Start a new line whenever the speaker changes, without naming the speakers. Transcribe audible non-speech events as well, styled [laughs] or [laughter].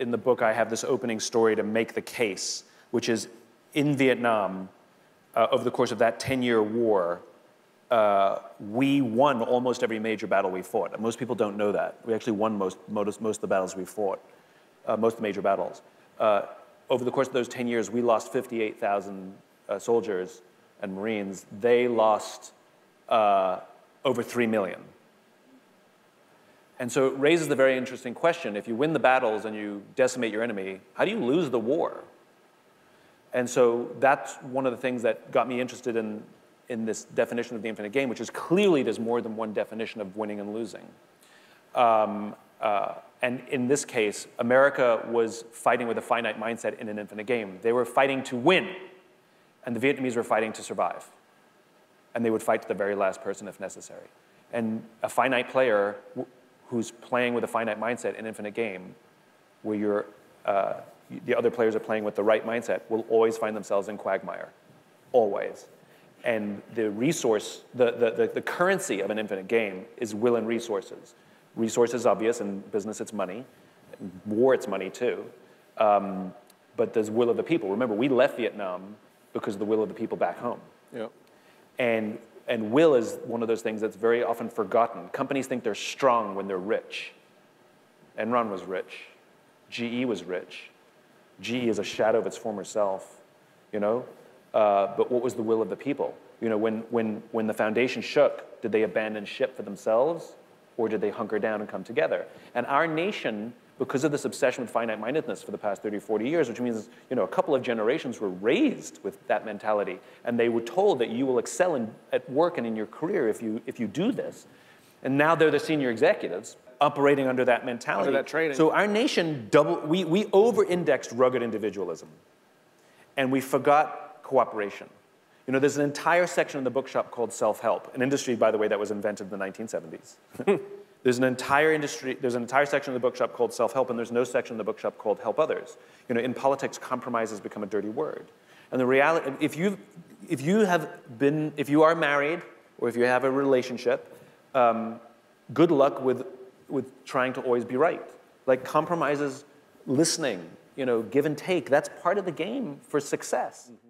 in the book, I have this opening story to make the case, which is in Vietnam, uh, over the course of that 10 year war, uh, we won almost every major battle we fought. most people don't know that. We actually won most, most, most of the battles we fought, uh, most of the major battles. Uh, over the course of those 10 years, we lost 58,000 uh, soldiers and Marines. They lost uh, over 3 million. And so it raises the very interesting question if you win the battles and you decimate your enemy, how do you lose the war? And so that's one of the things that got me interested in, in this definition of the infinite game, which is clearly there's more than one definition of winning and losing. Um, uh, and in this case, America was fighting with a finite mindset in an infinite game. They were fighting to win, and the Vietnamese were fighting to survive. And they would fight to the very last person if necessary. And a finite player who's playing with a finite mindset in infinite game, where you're, uh, the other players are playing with the right mindset, will always find themselves in quagmire, always. And the resource, the, the, the, the currency of an infinite game is will and resources. Resources, obvious, in business it's money. War, it's money too. Um, but there's will of the people. Remember, we left Vietnam because of the will of the people back home.
Yep.
And and will is one of those things that's very often forgotten. Companies think they're strong when they're rich. Enron was rich. GE was rich. GE is a shadow of its former self, you know? Uh, but what was the will of the people? You know, when, when, when the foundation shook, did they abandon ship for themselves or did they hunker down and come together? And our nation because of this obsession with finite mindedness for the past 30, 40 years, which means you know, a couple of generations were raised with that mentality. And they were told that you will excel in, at work and in your career if you, if you do this. And now they're the senior executives operating under that mentality.
Under that training.
So our nation double, we, we over-indexed rugged individualism. And we forgot cooperation. You know, there's an entire section in the bookshop called self-help, an industry, by the way, that was invented in the 1970s. [laughs] There's an entire industry, there's an entire section of the bookshop called self-help, and there's no section of the bookshop called help others. You know, in politics, compromise has become a dirty word. And the reality, if you if you have been, if you are married, or if you have a relationship, um, good luck with with trying to always be right. Like compromises, listening, you know, give and take. That's part of the game for success. Mm -hmm.